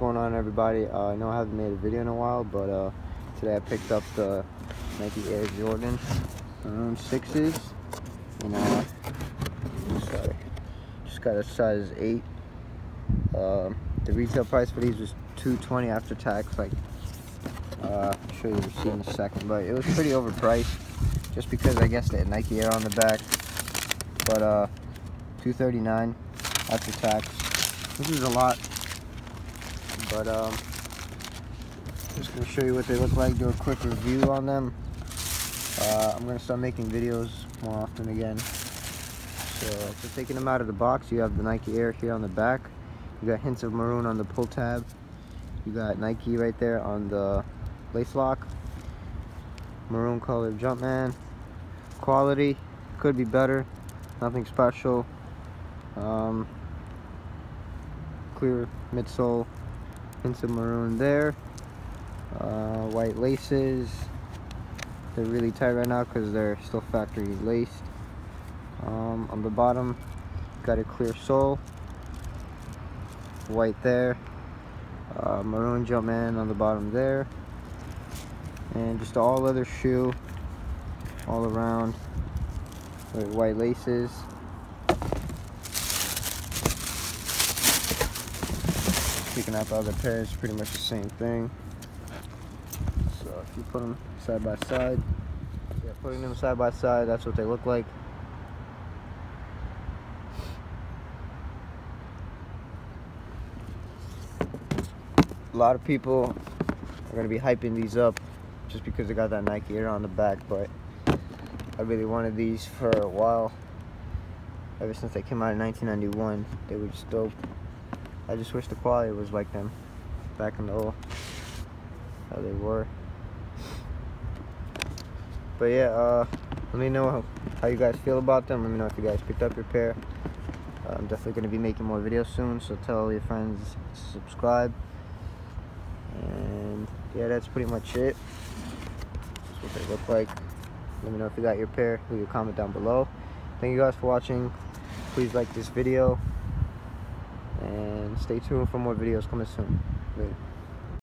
going on everybody? Uh, I know I haven't made a video in a while, but uh, today I picked up the Nike Air Jordan Maroon 6s. And uh, sorry, just got a size 8. Uh, the retail price for these was 220 after tax. Like, uh, I'll show you the receipt in a second, but it was pretty overpriced just because I guess they had Nike Air on the back. But uh, 239 after tax. This is a lot but um, just gonna show you what they look like do a quick review on them. Uh, I'm gonna start making videos more often again. So taking them out of the box you have the Nike Air here on the back. You got hints of maroon on the pull tab. You got Nike right there on the lace lock. Maroon colored Jumpman. Quality could be better. Nothing special. Um, clear midsole hints of maroon there. Uh, white laces. They're really tight right now because they're still factory laced. Um, on the bottom got a clear sole. White there. Uh, maroon Jumpman on the bottom there. And just all leather shoe all around with white laces Picking out the other pairs, pretty much the same thing. So if you put them side by side, yeah, putting them side by side, that's what they look like. A lot of people are going to be hyping these up just because they got that Nike Air on the back, but I really wanted these for a while. Ever since they came out in 1991, they were just dope. I just wish the quality was like them back in the old how they were. But yeah, uh, let me know how, you guys feel about them. Let me know if you guys picked up your pair. Uh, I'm definitely going to be making more videos soon, so tell all your friends to subscribe. And yeah, that's pretty much it. That's what they look like. Let me know if you got your pair. Leave a comment down below. Thank you guys for watching. Please like this video and stay tuned for more videos coming soon. Later.